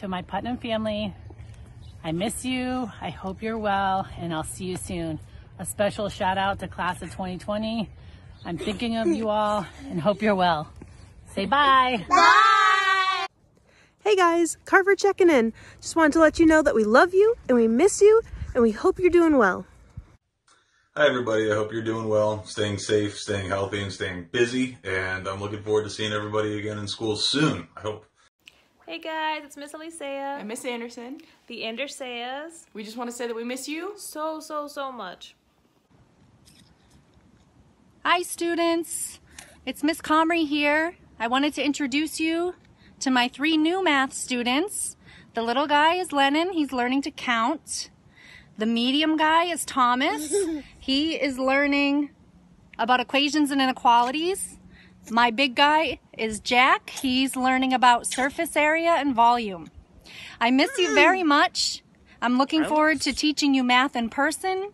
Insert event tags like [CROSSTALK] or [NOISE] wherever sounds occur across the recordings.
to my Putnam family. I miss you. I hope you're well, and I'll see you soon. A special shout out to class of 2020. I'm thinking of you all and hope you're well. Say bye. Bye. Hey guys, Carver checking in. Just wanted to let you know that we love you and we miss you and we hope you're doing well. Hi everybody, I hope you're doing well, staying safe, staying healthy, and staying busy, and I'm looking forward to seeing everybody again in school soon, I hope. Hey guys, it's Miss Alicia. And Miss Anderson. The Andersayas. We just want to say that we miss you so, so, so much. Hi students, it's Miss Comrie here. I wanted to introduce you to my three new math students. The little guy is Lennon, he's learning to count. The medium guy is Thomas. [LAUGHS] he is learning about equations and inequalities. My big guy is Jack. He's learning about surface area and volume. I miss you very much. I'm looking forward to teaching you math in person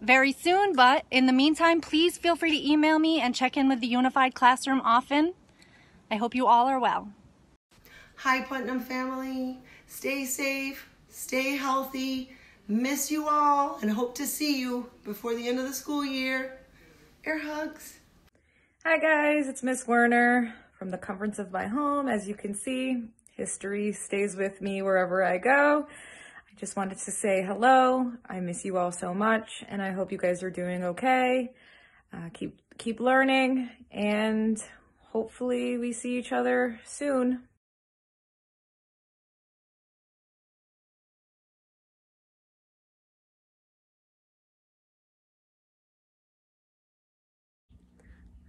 very soon, but in the meantime, please feel free to email me and check in with the Unified Classroom often. I hope you all are well. Hi, Putnam family. Stay safe, stay healthy, Miss you all and hope to see you before the end of the school year. Air hugs. Hi guys, it's Miss Werner from the comforts of my home. As you can see, history stays with me wherever I go. I just wanted to say hello. I miss you all so much and I hope you guys are doing okay. Uh, keep keep learning and hopefully we see each other soon.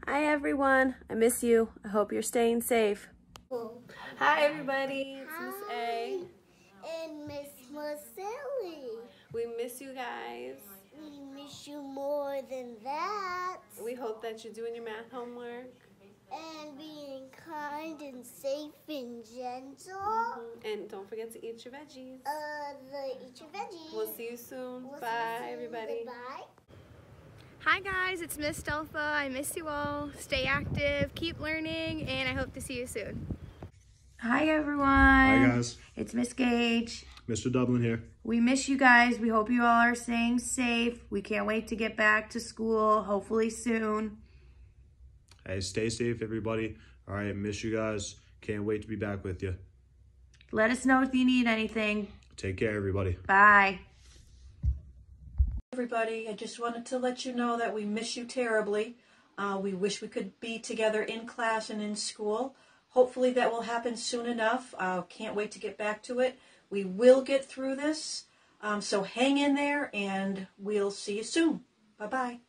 Hi everyone, I miss you. I hope you're staying safe. Hi everybody, it's Miss A. And Miss Marcelli. We miss you guys. We miss you more than that. We hope that you're doing your math homework. And being kind and safe and gentle. Mm -hmm. And don't forget to eat your veggies. Uh, the eat your veggies. We'll see you soon. We'll Bye, soon. everybody. Bye. Hi guys, it's Miss Stelfa. I miss you all. Stay active, keep learning, and I hope to see you soon. Hi everyone. Hi guys. It's Miss Gage. Mr. Dublin here. We miss you guys. We hope you all are staying safe. We can't wait to get back to school, hopefully soon. Hey, stay safe everybody. All right, miss you guys. Can't wait to be back with you. Let us know if you need anything. Take care everybody. Bye everybody. I just wanted to let you know that we miss you terribly. Uh, we wish we could be together in class and in school. Hopefully that will happen soon enough. Uh, can't wait to get back to it. We will get through this. Um, so hang in there and we'll see you soon. Bye-bye.